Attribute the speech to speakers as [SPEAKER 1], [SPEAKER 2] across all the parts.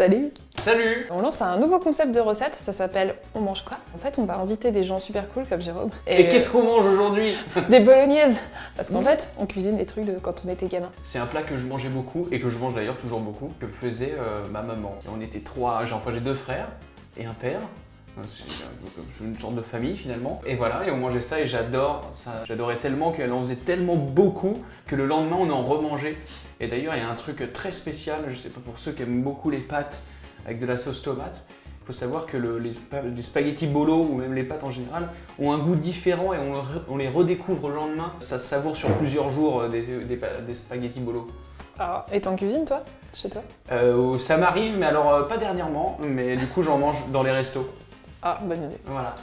[SPEAKER 1] Salut
[SPEAKER 2] Salut
[SPEAKER 1] On lance un nouveau concept de recette, ça s'appelle On mange quoi? En fait, on va inviter des gens super cool comme Jérôme.
[SPEAKER 2] Et,
[SPEAKER 1] euh,
[SPEAKER 2] qu'est-ce qu'on mange aujourd'hui?
[SPEAKER 1] Des bolognaises Parce qu'en fait, on cuisine les trucs de quand on était gamin.
[SPEAKER 2] C'est un plat que je mangeais beaucoup et que je mange d'ailleurs toujours beaucoup, que faisait euh, ma maman. Et on était trois, j'ai- enfin j'ai deux frères et un père. C'est comme une sorte de famille finalement. Et voilà, et on mangeait ça et j'adore ça. J'adorais tellement qu'elle en faisait tellement beaucoup que le lendemain on en remangeait. Et d'ailleurs, il y a un truc très spécial, je sais pas pour ceux qui aiment beaucoup les pâtes avec de la sauce tomate. Il faut savoir que le- les, les spaghettis bolo ou même les pâtes en général ont un goût différent et on, on les redécouvre le lendemain. Ça se savoure sur plusieurs jours euh, des, des pa- des spaghettis bolo.
[SPEAKER 1] Alors, et t'en cuisines toi? Chez toi?
[SPEAKER 2] Euh, ça m'arrive, mais alors euh, pas dernièrement, mais du coup j'en mange dans les restos.
[SPEAKER 1] Ah, bonne idée.
[SPEAKER 2] Voilà.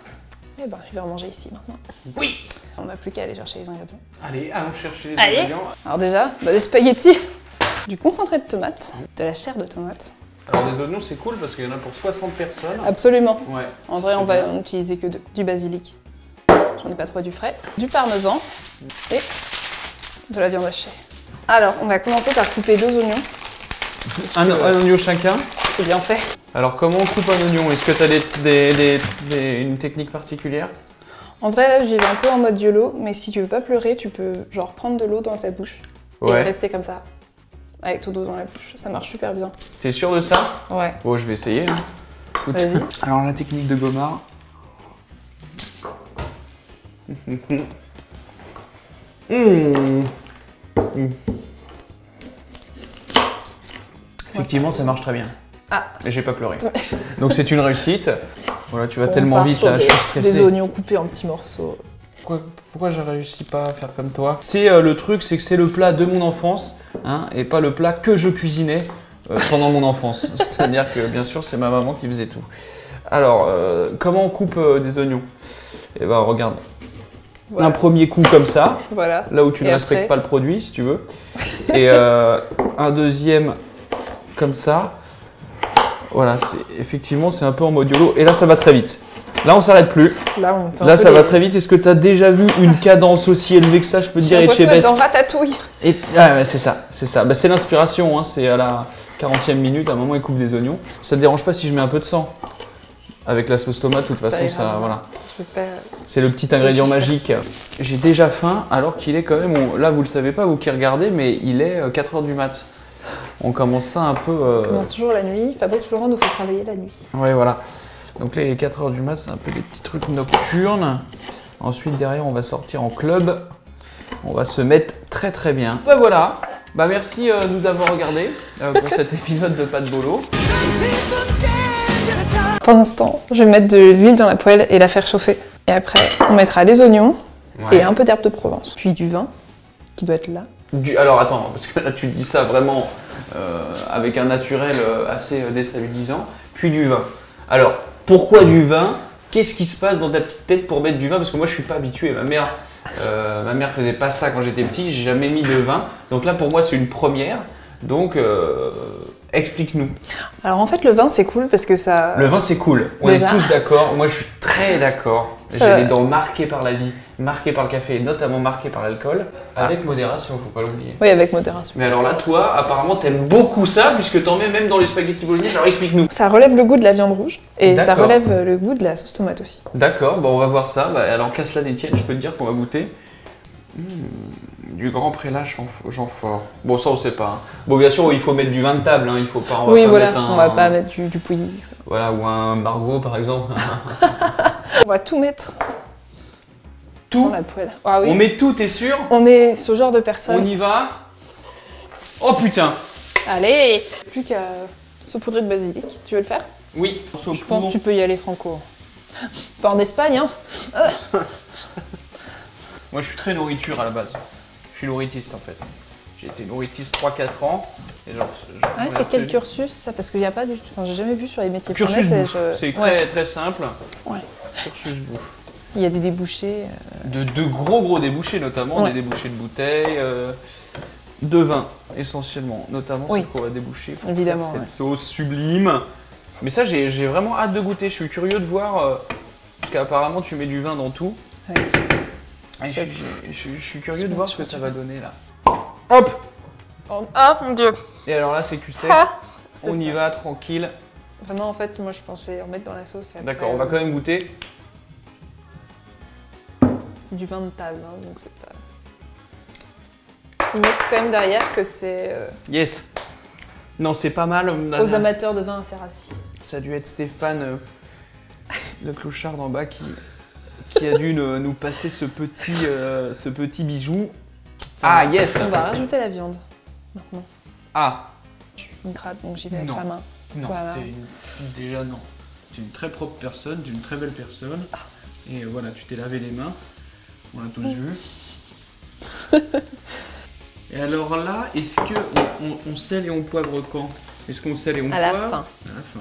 [SPEAKER 1] Eh ben, je vais en manger ici maintenant.
[SPEAKER 2] Oui
[SPEAKER 1] On n'a plus qu'à aller chercher les ingrédients.
[SPEAKER 2] Allez, allons chercher les
[SPEAKER 1] Allez.
[SPEAKER 2] ingrédients.
[SPEAKER 1] Alors déjà, bah, des spaghettis, du concentré de tomate, de la chair de tomate.
[SPEAKER 2] Alors des oignons c'est cool parce qu'il y en a pour 60 personnes.
[SPEAKER 1] Absolument.
[SPEAKER 2] Ouais.
[SPEAKER 1] En vrai, on va
[SPEAKER 2] bien.
[SPEAKER 1] en utiliser que du basilic. J'en ai pas trop du frais. Du parmesan et de la viande hachée. Alors, on va commencer par couper deux oignons.
[SPEAKER 2] Un, un oignon chacun.
[SPEAKER 1] C'est bien fait.
[SPEAKER 2] Alors comment on coupe un oignon? Est-ce que tu as des, des- des- des- une technique particulière?
[SPEAKER 1] En vrai, là, j'y vais un peu en mode YOLO, mais si tu veux pas pleurer, tu peux genre prendre de l'eau dans ta bouche et rester comme ça, avec ton dos dans la bouche. Ça marche super bien.
[SPEAKER 2] T'es sûr de ça?
[SPEAKER 1] Ouais.
[SPEAKER 2] Bon, je vais essayer. hein. Écoute. Alors la technique de Gomard. Mmh. Mmh. Effectivement, ça marche très bien.
[SPEAKER 1] Ah.
[SPEAKER 2] Et j'ai pas pleuré. Donc c'est une réussite. Voilà, tu vas
[SPEAKER 1] On
[SPEAKER 2] tellement vite là,
[SPEAKER 1] des,
[SPEAKER 2] je suis stressé.
[SPEAKER 1] Des oignons coupés en petits morceaux.
[SPEAKER 2] Pourquoi, pourquoi je réussis pas à faire comme toi? C'est euh, le truc, c'est que c'est le plat de mon enfance, hein, et pas le plat que je cuisinais euh, pendant mon enfance. C'est-à-dire que bien sûr, c'est ma maman qui faisait tout. Alors, euh, comment on coupe euh, des oignons? Eh ben, regarde,
[SPEAKER 1] Voilà.
[SPEAKER 2] un premier coup comme ça,
[SPEAKER 1] Voilà.
[SPEAKER 2] là où tu
[SPEAKER 1] Et
[SPEAKER 2] ne
[SPEAKER 1] après
[SPEAKER 2] respectes pas le produit, si tu veux, et euh, un deuxième comme ça. Voilà, c'est effectivement, c'est un peu en mode YOLO, et là, ça va très vite. Là, on s'arrête plus.
[SPEAKER 1] Là, on
[SPEAKER 2] Là, ça va très vite. Est-ce que tu as déjà vu une cadence aussi élevée que ça Je peux te dire,
[SPEAKER 1] l'impression d'être
[SPEAKER 2] Etchebest.
[SPEAKER 1] dans Ratatouille.
[SPEAKER 2] Et... Ah, ouais, c'est ça, c'est ça. Bah, c'est l'inspiration, hein. c'est à la 40e minute, à un moment, il coupe des oignons. Ça te dérange pas si je mets un peu de sang? Avec la sauce tomate, de toute
[SPEAKER 1] Ça
[SPEAKER 2] façon, ça, voilà.
[SPEAKER 1] Pas-
[SPEAKER 2] C'est le petit ingrédient magique. J'ai déjà faim, alors qu'il est quand même, on- là, vous le savez pas, vous qui regardez, mais il est 4h du mat. On commence ça un peu... euh,
[SPEAKER 1] On commence toujours la nuit. Fabrice Florent nous fait travailler la nuit.
[SPEAKER 2] Ouais, voilà. Donc là, il est 4h du mat, c'est un peu des petits trucs nocturnes. Ensuite, derrière, on va sortir en club. On va se mettre très très bien. Bah voilà. Bah merci euh, de nous avoir regardés euh, pour cet épisode de Pas de Bolo.
[SPEAKER 1] Pour l'instant, je vais mettre de l'huile dans la poêle et la faire chauffer. Et après, on mettra les oignons et un peu d'herbe de Provence. Puis du vin, qui doit être là.
[SPEAKER 2] Du... Alors attends, parce que là tu dis ça vraiment avec un naturel euh, assez euh, déstabilisant. Puis du vin. Alors, pourquoi du vin? Qu'est-ce qui se passe dans ta petite tête pour mettre du vin? Parce que moi je suis pas habitué. Ma mère, euh, ma mère faisait pas ça quand j'étais petit. J'ai jamais mis de vin. Donc là pour moi c'est une première. Donc euh, explique-nous.
[SPEAKER 1] Alors en fait, le vin, c'est cool parce que ça...
[SPEAKER 2] Le vin c'est cool. On
[SPEAKER 1] Déjà.
[SPEAKER 2] est tous d'accord. Moi je suis très d'accord. J'ai les dents marquées par la vie, marquées par le café et notamment marquées par l'alcool. Avec modération, faut pas l'oublier.
[SPEAKER 1] Oui, avec modération.
[SPEAKER 2] Mais alors là, toi, apparemment, t'aimes beaucoup ça, puisque t'en mets même dans les spaghettis bolognaises. Alors explique-nous.
[SPEAKER 1] Ça relève le goût de la viande rouge et ça
[SPEAKER 2] D'accord.
[SPEAKER 1] relève le goût de la sauce tomate aussi.
[SPEAKER 2] D'accord, bon, on va voir ça. Bah, alors, qu'à cela détienne, je peux te dire qu'on va goûter. Mmh, du grand prélat Jean- Jeanfort. Bon, ça, on sait pas. hein. Bon, bien sûr, il faut mettre du vin de table. Hein. Il faut pas. On va
[SPEAKER 1] oui,
[SPEAKER 2] pas
[SPEAKER 1] voilà,
[SPEAKER 2] mettre un-
[SPEAKER 1] on va pas mettre du, du pouilly.
[SPEAKER 2] Voilà, ou un Margot, par exemple.
[SPEAKER 1] On va tout mettre
[SPEAKER 2] tout.
[SPEAKER 1] la poêle. Ah oui.
[SPEAKER 2] On met tout, t'es sûr
[SPEAKER 1] On est ce genre de
[SPEAKER 2] On
[SPEAKER 1] personne.
[SPEAKER 2] y va Oh putain
[SPEAKER 1] Allez Plus qu'à saupoudrer de basilic. Tu veux le faire?
[SPEAKER 2] Oui,
[SPEAKER 1] Je pense que tu peux y aller franco. Pas en Espagne, hein
[SPEAKER 2] Moi, je suis très nourriture à la base. Je suis nourritiste en fait. J'ai été nourritiste 3-4 ans. Et genre, genre,
[SPEAKER 1] Ah,
[SPEAKER 2] on
[SPEAKER 1] c'est quel cursus ça? Parce qu'il n'y a pas du tout. Enfin, j'ai jamais vu sur les métiers
[SPEAKER 2] Cursus
[SPEAKER 1] je-
[SPEAKER 2] C'est très,
[SPEAKER 1] Ouais.
[SPEAKER 2] très simple.
[SPEAKER 1] Ouais.
[SPEAKER 2] Cursus bouffe.
[SPEAKER 1] Il y a des débouchés. euh,
[SPEAKER 2] De, de gros gros débouchés notamment,
[SPEAKER 1] Ouais.
[SPEAKER 2] des débouchés de bouteilles, euh, de vin essentiellement, notamment
[SPEAKER 1] Oui.
[SPEAKER 2] ce qu'on va déboucher pour
[SPEAKER 1] Évidemment,
[SPEAKER 2] faire cette
[SPEAKER 1] ouais.
[SPEAKER 2] sauce sublime. Mais ça j'ai j'ai vraiment hâte de goûter, je suis curieux de voir, euh, parce qu'apparemment tu mets du vin dans tout.
[SPEAKER 1] ouais.
[SPEAKER 2] Et je,
[SPEAKER 1] Chef.
[SPEAKER 2] je- je- je suis curieux de voir ce que ça va donner là. Hop
[SPEAKER 1] Oh, ah mon dieu
[SPEAKER 2] Et alors là c'est Custec.
[SPEAKER 1] Ah C'est
[SPEAKER 2] On y va, tranquille.
[SPEAKER 1] Vraiment, en fait, moi, je pensais en mettre dans la sauce. et après,
[SPEAKER 2] D'accord, on va
[SPEAKER 1] euh,
[SPEAKER 2] quand même goûter.
[SPEAKER 1] C'est du vin de table, hein, donc c'est pas... Ils mettent quand même derrière que c'est euh,
[SPEAKER 2] Yes. Non, c'est pas mal.
[SPEAKER 1] aux amateurs de vin à Serrassi.
[SPEAKER 2] Ça a dû être Stéphane, euh, le clochard d'en bas, qui, qui a dû nous, nous passer ce petit, euh, ce petit bijou. Ah, yes
[SPEAKER 1] On va rajouter la viande. Maintenant.
[SPEAKER 2] Ah,
[SPEAKER 1] Une gratte, donc j'y vais avec
[SPEAKER 2] Non.
[SPEAKER 1] la main.
[SPEAKER 2] non,
[SPEAKER 1] Voilà.
[SPEAKER 2] t'es une- déjà non. Tu es une très propre personne, tu es une très belle personne. Et voilà, tu t'es lavé les mains. On l'a tous vu. et alors là, est-ce que on, on- on sel et on poivre quand? Est-ce qu'on sel et on
[SPEAKER 1] À la
[SPEAKER 2] poivre
[SPEAKER 1] fin.
[SPEAKER 2] À la fin.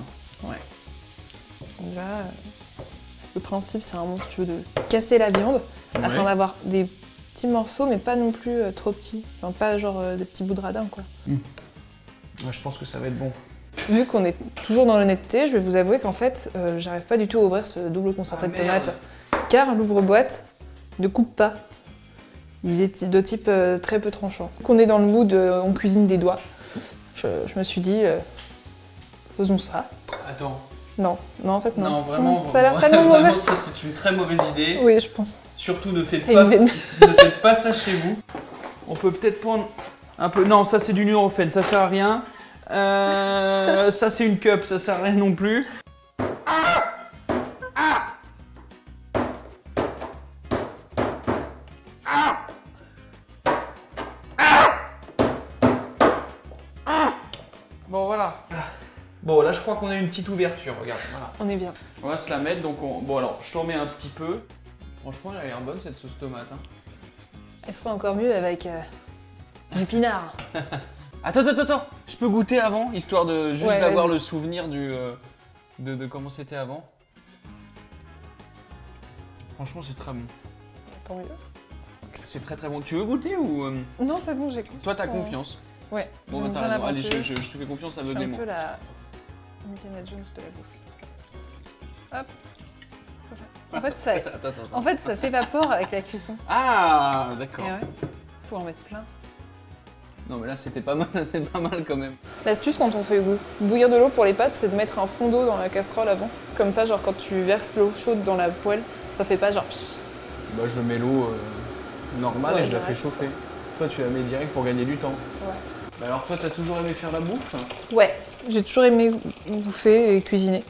[SPEAKER 1] Donc là, le principe, c'est vraiment, si tu veux, de casser la viande afin
[SPEAKER 2] Ouais.
[SPEAKER 1] d'avoir des petits morceaux, mais pas non plus euh, trop petits. Enfin, pas genre euh, des petits bouts de radin, quoi.
[SPEAKER 2] Ouais, je pense que ça va être bon.
[SPEAKER 1] Vu qu'on est toujours dans l'honnêteté, je vais vous avouer qu'en fait, euh, j'arrive pas du tout à ouvrir ce double concentré
[SPEAKER 2] Ah,
[SPEAKER 1] de
[SPEAKER 2] merde.
[SPEAKER 1] tomate. Car l'ouvre-boîte ne coupe pas. Il est de type euh, très peu tranchant. Qu'on est dans le mood, euh, on cuisine des doigts. Je, je me suis dit, euh, faisons ça.
[SPEAKER 2] Attends.
[SPEAKER 1] Non, non, en fait, non.
[SPEAKER 2] Non,
[SPEAKER 1] Sinon,
[SPEAKER 2] vraiment.
[SPEAKER 1] ça a l'air
[SPEAKER 2] vraiment,
[SPEAKER 1] tellement mauvais.
[SPEAKER 2] vraiment, ça, c'est une très mauvaise idée.
[SPEAKER 1] Oui, je pense.
[SPEAKER 2] Surtout, ne faites, pas, ne faites pas ça chez vous. On peut peut-être prendre un peu. Non, ça, c'est du Nurofen, ça sert à rien. Euh, ça, c'est une cup, ça sert à rien non plus. Bon, là, je crois qu'on a une petite ouverture, regarde, voilà.
[SPEAKER 1] On est bien.
[SPEAKER 2] On va se la mettre, donc on... Bon alors, je t'en mets un petit peu. Franchement, elle a l'air bonne cette sauce tomate. hein.
[SPEAKER 1] Elle serait encore mieux avec euh, du pinard.
[SPEAKER 2] Attends, attends, attends Je peux goûter avant, histoire de juste
[SPEAKER 1] Ouais,
[SPEAKER 2] d'avoir le souvenir du, euh, de, de comment c'était avant. Franchement, c'est très bon.
[SPEAKER 1] Tant mieux.
[SPEAKER 2] C'est très très bon. Tu veux goûter ou... euh,
[SPEAKER 1] Non, c'est bon, j'ai confiance.
[SPEAKER 2] Toi, t'as confiance
[SPEAKER 1] Ouais,
[SPEAKER 2] Bon, bah, t'as raison. Allez, je, je- je te fais confiance
[SPEAKER 1] Je suis un
[SPEAKER 2] aveuglément.
[SPEAKER 1] peu la Indiana Jones de la bouffe. Hop. En fait, ça,
[SPEAKER 2] Attends, attends, attends.
[SPEAKER 1] en fait, ça s'évapore avec la cuisson.
[SPEAKER 2] Ah, d'accord.
[SPEAKER 1] ouais, faut en mettre plein.
[SPEAKER 2] Non, mais là, c'était pas mal, c'était pas mal quand même.
[SPEAKER 1] L'astuce quand on fait bou- bouillir de l'eau pour les pâtes, c'est de mettre un fond d'eau dans la casserole avant. Comme ça, genre quand tu verses l'eau chaude dans la poêle, ça fait pas genre psh.
[SPEAKER 2] Bah, je mets l'eau euh, normale
[SPEAKER 1] Ouais,
[SPEAKER 2] et je la fais chauffer. Toi, tu la mets direct pour gagner du temps.
[SPEAKER 1] Ouais.
[SPEAKER 2] Bah alors, toi, t'as toujours aimé faire la bouffe
[SPEAKER 1] Ouais, j'ai toujours aimé bouffer et cuisiner.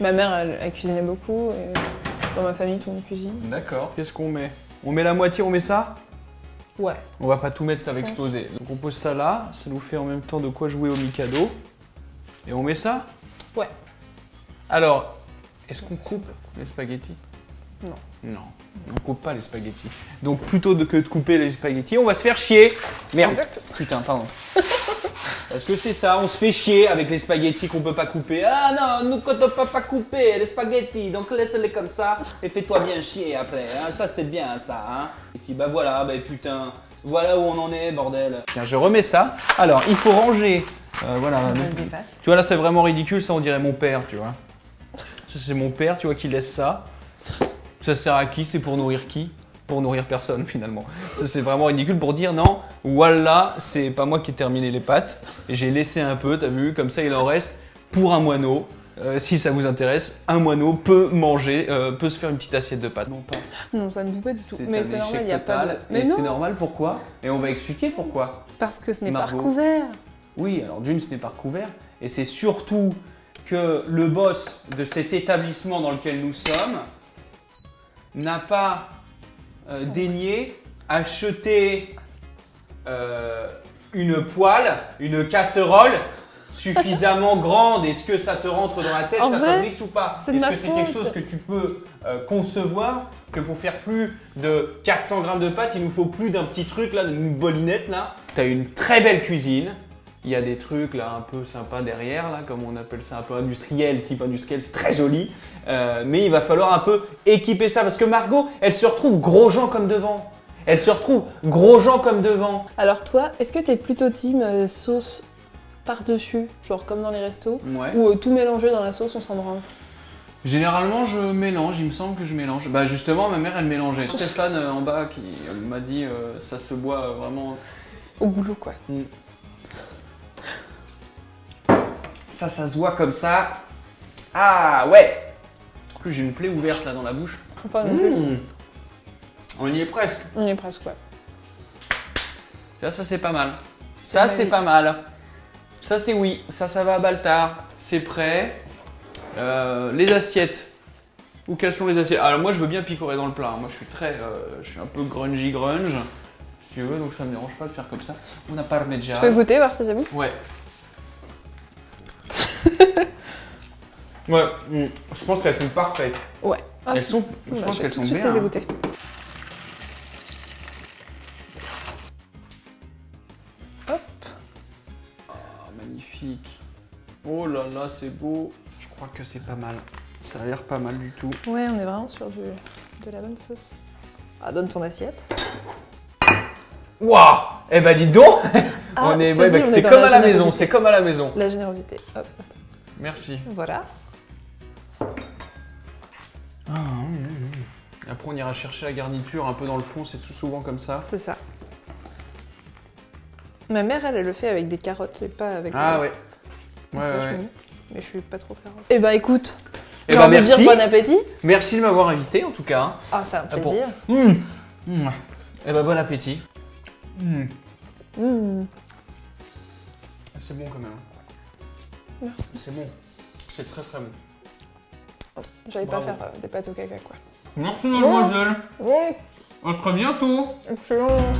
[SPEAKER 1] Ma mère, elle, elle cuisinait beaucoup. Et dans ma famille, tout le monde cuisine.
[SPEAKER 2] D'accord. Qu'est-ce qu'on met? On met la moitié, on met ça?
[SPEAKER 1] Ouais.
[SPEAKER 2] On va pas tout mettre, ça va exploser. Donc on pose ça là, ça nous fait en même temps de quoi jouer au Mikado. Et on met ça?
[SPEAKER 1] Ouais.
[SPEAKER 2] Alors, est-ce qu'on coupe les spaghettis?
[SPEAKER 1] Non.
[SPEAKER 2] Non, on coupe pas les spaghettis. Donc plutôt que de couper les spaghettis, on va se faire chier. Merde.
[SPEAKER 1] Exact.
[SPEAKER 2] Putain, pardon. Parce que c'est ça, on se fait chier avec les spaghettis qu'on peut pas couper. Ah non, nous qu'on ne peut pas couper les spaghettis, donc laisse-les comme ça et fais-toi bien chier après. hein. Ça c'est bien ça. Hein. Et puis bah voilà, bah putain, voilà où on en est, bordel. Tiens, je remets ça. Alors, il faut ranger. euh, voilà.
[SPEAKER 1] On.
[SPEAKER 2] Tu vois là, c'est vraiment ridicule, ça on dirait mon père, tu vois. Ça c'est mon père, tu vois, qui laisse ça. Ça sert à qui? C'est pour nourrir qui? Pour nourrir personne finalement. Ça c'est vraiment ridicule pour dire non, voilà, c'est pas moi qui ai terminé les pâtes. J'ai laissé un peu, t'as vu, comme ça il en reste pour un moineau. Euh, si ça vous intéresse, un moineau peut manger, euh, peut se faire une petite assiette de pâtes. Non pas.
[SPEAKER 1] Non, ça ne boue pas du tout. Mais c'est normal, il n'y a pas de.
[SPEAKER 2] total.
[SPEAKER 1] Mais
[SPEAKER 2] c'est normal pourquoi? Et on va expliquer pourquoi.
[SPEAKER 1] parce que ce n'est pas recouvert.
[SPEAKER 2] Oui, alors d'une, ce n'est pas recouvert, et c'est surtout que le boss de cet établissement dans lequel nous sommes n'a pas euh, daigné acheter euh, une poêle, une casserole suffisamment grande. Est-ce que ça te rentre dans la tête,
[SPEAKER 1] En
[SPEAKER 2] ça glisse ou pas? Est-ce que c'est quelque chose que tu peux euh, concevoir? Que pour faire plus de 400 grammes de pâtes, il nous faut plus d'un petit truc là, d'une bolinette là Tu as une très belle cuisine. Il y a des trucs là un peu sympas derrière, là, comme on appelle ça un peu industriel, type industriel, c'est très joli. Euh, mais il va falloir un peu équiper ça parce que Margot, elle se retrouve gros gens comme devant. Elle se retrouve gros gens comme devant.
[SPEAKER 1] Alors toi, est-ce que t'es plutôt team euh, sauce par-dessus, genre comme dans les restos,
[SPEAKER 2] Ouais.
[SPEAKER 1] ou euh, tout mélangé dans la sauce, on s'en branle?
[SPEAKER 2] Généralement, je mélange, il me semble que je mélange. Bah justement, ma mère, elle mélangeait. Stéphane euh, en bas qui m'a dit euh, ça se boit vraiment.
[SPEAKER 1] Au goulot, quoi.
[SPEAKER 2] Ça, ça se voit comme ça. Ah ouais En plus, j'ai une plaie ouverte là dans la bouche.
[SPEAKER 1] Enfin, non plus.
[SPEAKER 2] Mmh. On y est presque.
[SPEAKER 1] On y est presque, ouais.
[SPEAKER 2] Ça, ça c'est pas mal. Ça, c'est pas mal. Ça, c'est oui. Ça, ça va à Baltar. C'est prêt. Euh, les assiettes. Ou quelles sont les assiettes? Alors, moi, je veux bien picorer dans le plat. Moi, je suis très. euh, je suis un peu grungy grunge. Si tu veux, donc ça me dérange pas de faire comme ça. On a
[SPEAKER 1] Tu
[SPEAKER 2] parmigiano.
[SPEAKER 1] peux goûter, voir si c'est bon?
[SPEAKER 2] Ouais. ouais, mm, je pense qu'elles sont parfaites.
[SPEAKER 1] Ouais. Hop.
[SPEAKER 2] Elles sont, je
[SPEAKER 1] Bah,
[SPEAKER 2] pense
[SPEAKER 1] vais
[SPEAKER 2] qu'elles
[SPEAKER 1] tout
[SPEAKER 2] sont
[SPEAKER 1] de suite
[SPEAKER 2] bien.
[SPEAKER 1] les
[SPEAKER 2] hein.
[SPEAKER 1] goûter. Hop.
[SPEAKER 2] Ah, magnifique. Oh là là, c'est beau. Je crois que c'est pas mal. Ça a l'air pas mal du tout.
[SPEAKER 1] Ouais, on est vraiment sur du, de la bonne sauce. Ah, donne ton assiette.
[SPEAKER 2] Waouh Eh ben dis donc
[SPEAKER 1] Ah,
[SPEAKER 2] On est, ouais, bah, C'est comme
[SPEAKER 1] la
[SPEAKER 2] à la maison, c'est comme à la maison.
[SPEAKER 1] La générosité. Hop,
[SPEAKER 2] Merci.
[SPEAKER 1] voilà.
[SPEAKER 2] Et après, on ira chercher la garniture un peu dans le fond, c'est tout souvent comme ça.
[SPEAKER 1] C'est ça. Ma mère, elle, elle le fait avec des carottes et pas avec.
[SPEAKER 2] Ah ouais.
[SPEAKER 1] c'est
[SPEAKER 2] Ouais, ouais.
[SPEAKER 1] Mais je suis pas trop carotte. Eh bah écoute,
[SPEAKER 2] Eh ben,
[SPEAKER 1] envie de dire
[SPEAKER 2] merci.
[SPEAKER 1] bon appétit.
[SPEAKER 2] Merci de m'avoir invité en tout cas. hein.
[SPEAKER 1] Ah, c'est un
[SPEAKER 2] Ah bon.
[SPEAKER 1] plaisir.
[SPEAKER 2] Mmh. Mmh. Eh ben bon appétit. Mmh.
[SPEAKER 1] Mmh.
[SPEAKER 2] C'est bon quand même.
[SPEAKER 1] Merci.
[SPEAKER 2] C'est bon. C'est très très bon.
[SPEAKER 1] Oh, J'allais pas faire euh, des pâtes au caca, quoi.
[SPEAKER 2] Merci
[SPEAKER 1] mademoiselle.
[SPEAKER 2] À très bientôt.
[SPEAKER 1] Excellent.